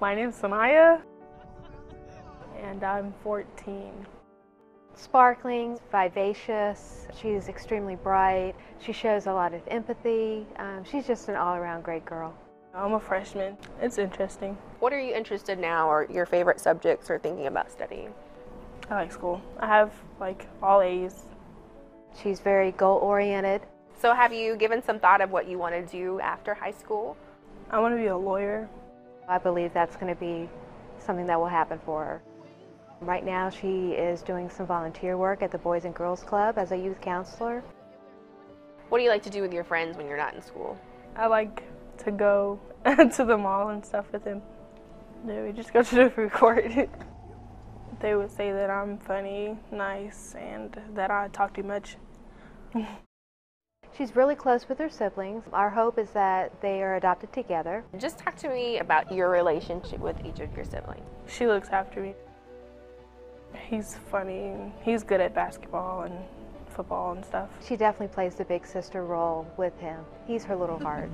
My name's Sunniyah, and I'm 14. Sparkling, vivacious, she's extremely bright, she shows a lot of empathy, um, she's just an all-around great girl. I'm a freshman. It's interesting. What are you interested in now or your favorite subjects or thinking about studying? I like school. I have like all A's. She's very goal-oriented. So have you given some thought of what you want to do after high school? I want to be a lawyer. I believe that's going to be something that will happen for her. Right now she is doing some volunteer work at the Boys and Girls Club as a youth counselor. What do you like to do with your friends when you're not in school? I like to go to the mall and stuff with them. Yeah, we just go to the food court. they would say that I'm funny, nice, and that I talk too much. She's really close with her siblings. Our hope is that they are adopted together. Just talk to me about your relationship with each of your siblings. She looks after me. He's funny. He's good at basketball and football and stuff. She definitely plays the big sister role with him. He's her little heart.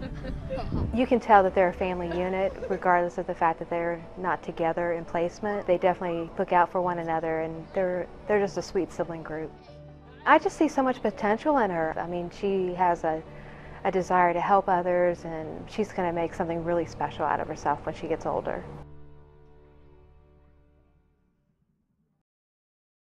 you can tell that they're a family unit, regardless of the fact that they're not together in placement. They definitely look out for one another, and they're they're just a sweet sibling group. I just see so much potential in her. I mean, she has a, a desire to help others, and she's going to make something really special out of herself when she gets older.